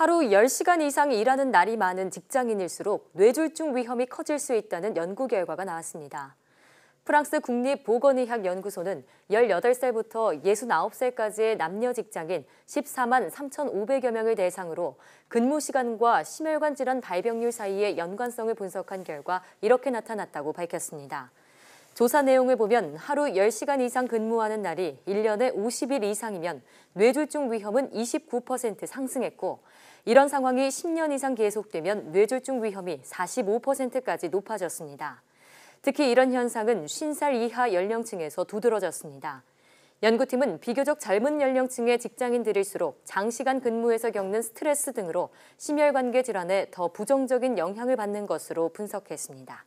하루 10시간 이상 일하는 날이 많은 직장인일수록 뇌졸중 위험이 커질 수 있다는 연구 결과가 나왔습니다. 프랑스 국립보건의학연구소는 18살부터 69살까지의 남녀 직장인 14만 3,500여 명을 대상으로 근무 시간과 심혈관 질환 발병률 사이의 연관성을 분석한 결과 이렇게 나타났다고 밝혔습니다. 조사 내용을 보면 하루 10시간 이상 근무하는 날이 1년에 50일 이상이면 뇌졸중 위험은 29% 상승했고 이런 상황이 10년 이상 계속되면 뇌졸중 위험이 45%까지 높아졌습니다. 특히 이런 현상은 50살 이하 연령층에서 두드러졌습니다. 연구팀은 비교적 젊은 연령층의 직장인들일수록 장시간 근무에서 겪는 스트레스 등으로 심혈관계 질환에 더 부정적인 영향을 받는 것으로 분석했습니다.